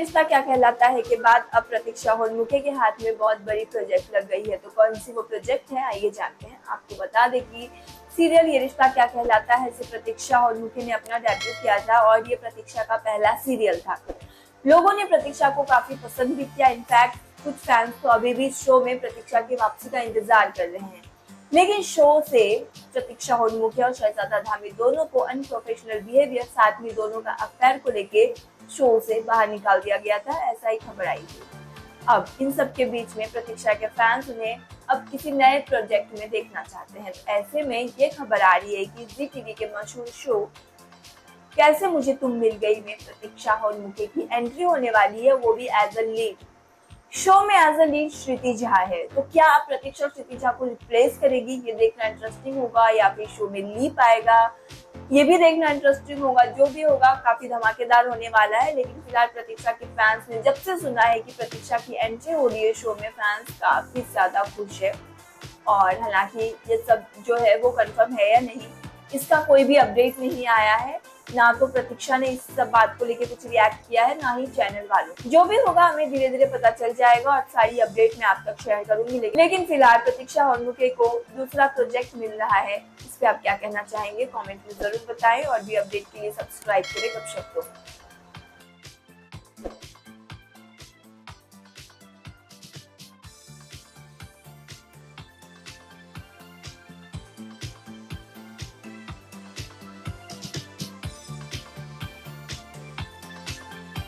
रिश्ता क्या कहलाता है के बाद अब प्रतीक्षा होलमुखे के हाथ में बहुत बड़ी प्रोजेक्ट लग गई है। तो कौन सी वो प्रोजेक्ट है? आइए जानते हैं। आपको बता दें कि सीरियल ये रिश्ता क्या कहलाता है? से प्रतीक्षा होलमुखे ने अपना डेब्यू किया था और ये प्रतीक्षा का पहला सीरियल था। लोगों ने प्रतीक्षा को काफ़ी पसंद भी किया। इनफैक्ट कुछ फैंस तो अभी भी शो में प्रतीक्षा की वापसी का इंतज़ार कर रहे हैं। लेकिन शो से प्रतीक्षा होनमुखिया और शहजादा धामी दोनों को अनप्रोफेशनल बिहेवियर साथ में दोनों का अफेयर को लेके शो से बाहर निकाल दिया गया था, ऐसा ही खबर आई थी। अब इन सब के बीच में प्रतीक्षा के फैंस उन्हें अब किसी नए प्रोजेक्ट में देखना चाहते हैं। तो ऐसे में ये खबर आ रही है कि जी टीवी के मशहूर शो कैसे मुझे तुम मिल गई में प्रतीक्षा होनमुखे की एंट्री होने वाली है, वो भी एज अ लीड शो में as a lead Shruti Jha है। तो क्या आप प्रतीक्षा और श्रुति झा को रिप्लेस करेगी? ये देखना इंटरेस्टिंग होगा या फिर शो में ली पाएगा ये भी देखना इंटरेस्टिंग होगा। जो भी होगा, काफ़ी धमाकेदार होने वाला है। लेकिन फ़िलहाल प्रतीक्षा के फैंस ने जब से सुना है कि प्रतीक्षा की एंट्री हो रही है शो में फैंस काफ़ी ज़्यादा खुश है। और हालाँकि ये सब जो है, वो कंफर्म है या नहीं, इसका कोई भी अपडेट नहीं आया है। ना तो प्रतीक्षा ने इस सब बात को लेकर कुछ रिएक्ट किया है, ना ही चैनल वाले जो भी होगा हमें धीरे धीरे पता चल जाएगा और सारी अपडेट मैं आप तक शेयर करूँगी। लेकिन फ़िलहाल प्रतीक्षा हॉर्मुके को दूसरा प्रोजेक्ट मिल रहा है। इस पे आप क्या कहना चाहेंगे? कॉमेंट में ज़रूर बताएँ और भी अपडेट के लिए सब्सक्राइब करें गपशप शब्दों